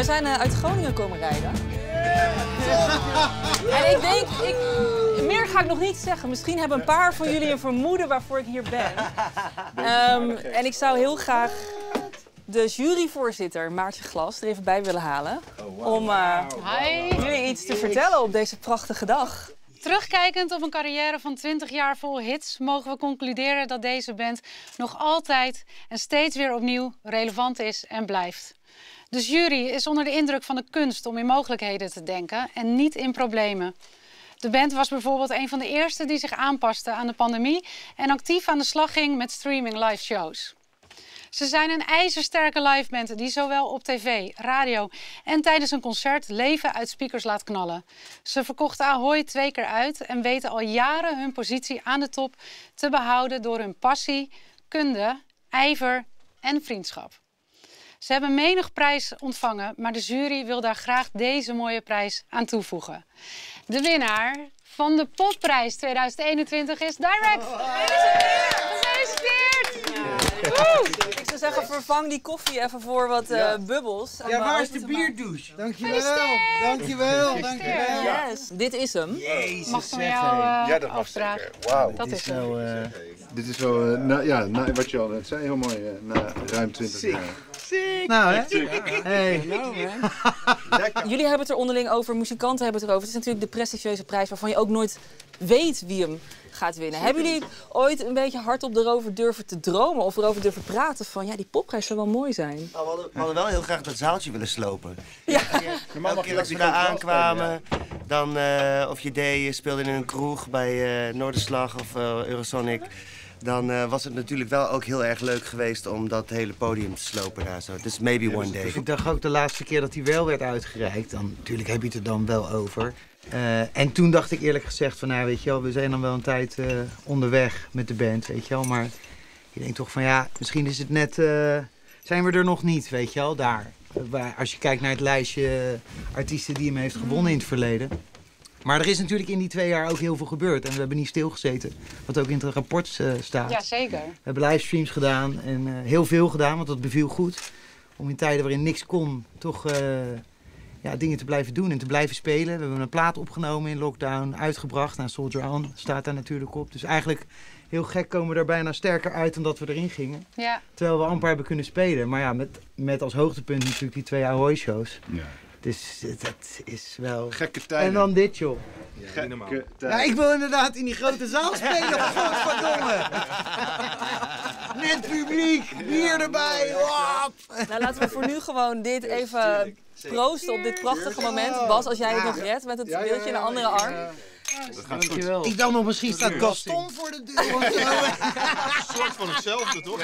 Wij zijn eh, uit Groningen komen rijden. En ik denk, ik, meer ga ik nog niet zeggen. Misschien hebben een paar van jullie een vermoeden waarvoor ik hier ben. Ehm, en ik zou heel graag de juryvoorzitter Maartje Glas er even bij willen halen. Om eh, jullie iets te vertellen op deze prachtige dag. Terugkijkend op een carrière van 20 jaar vol hits, mogen we concluderen dat deze band nog altijd en steeds weer opnieuw relevant is en blijft. De jury is onder de indruk van de kunst om in mogelijkheden te denken en niet in problemen. De band was bijvoorbeeld een van de eerste die zich aanpaste aan de pandemie en actief aan de slag ging met streaming live shows. Ze zijn een ijzersterke liveband die zowel op tv, radio en tijdens een concert leven uit speakers laat knallen. Ze verkochten Ahoy twee keer uit en weten al jaren hun positie aan de top te behouden door hun passie, kunde, ijver en vriendschap. Ze hebben menig prijs ontvangen, maar de jury wil daar graag deze mooie prijs aan toevoegen. De winnaar van de Popprijs 2021 is Direct. Gefeliciteerd! Woe! Ik zou zeggen, vervang die koffie even voor wat eh, bubbels. Ja, waar is de bierdouche? Dankjewel, dankjewel, dankjewel. Yes, dit is hem. Jezus, Mag van jou eh, Ja, dat mag zeker. Wauw. Dat Dit is hem. wel... eh, Dit is wel, eh, na, ja, na, wat je al net zei, heel mooi. eh, na ruim 20 Sick. jaar. Nou, hè? Hey. Jullie hebben het er onderling over, muzikanten hebben het erover. Het is natuurlijk de prestigieuze prijs waarvan je ook nooit weet wie hem gaat winnen. Hebben jullie ooit een beetje hardop erover durven te dromen of erover durven praten van ja, die popprijs zou wel mooi zijn? Nou, we, hadden, we hadden wel heel graag dat zaaltje willen slopen. Ja. Normaal keer als we daar aankwamen, dan eh, of je deed, je speelde in een kroeg bij eh, Noorderslag of eh, Eurosonic. Dan eh, was het natuurlijk wel ook heel erg leuk geweest om dat hele podium te slopen daar zo. Dus maybe one day. Ik dacht ook de laatste keer dat hij wel werd uitgereikt. Dan, natuurlijk heb je het er dan wel over. Eh, en toen dacht ik eerlijk gezegd van, nou weet je wel, we zijn dan wel een tijd eh, onderweg met de band, weet je wel. Maar je denkt toch van, ja, misschien is het net, eh, zijn we er nog niet, weet je wel, daar. Als je kijkt naar het lijstje artiesten die hem heeft gewonnen in het verleden. Maar er is natuurlijk in die twee jaar ook heel veel gebeurd. En we hebben niet stilgezeten, wat ook in het rapport eh, staat. Ja, zeker. We hebben livestreams gedaan en eh, heel veel gedaan, want dat beviel goed. Om in tijden waarin niks kon, toch ja, dingen te blijven doen en te blijven spelen. We hebben een plaat opgenomen in lockdown, uitgebracht. Nou, Soldier On staat daar natuurlijk op. Dus eigenlijk heel gek komen we er bijna sterker uit dan dat we erin gingen. Ja. Terwijl we amper hebben kunnen spelen. Maar ja, met, met als hoogtepunt natuurlijk die twee Ahoy-shows. Ja. Dus dat is wel... Gekke tijden. En dan dit, joh. Gekke Ja, ik wil inderdaad in die grote zaal spelen, godverdomme. Met publiek, bier erbij. Wap. Nou, laten we voor nu gewoon dit even proosten op dit prachtige moment. Bas, als jij het nog redt met het Ja, ja, beeldje in de ja, andere ja, arm. Ja. Dat gaat goed. Dankjewel. Ik dacht nog, misschien staat Gaston voor de deur. of zo. Een soort van hetzelfde, toch?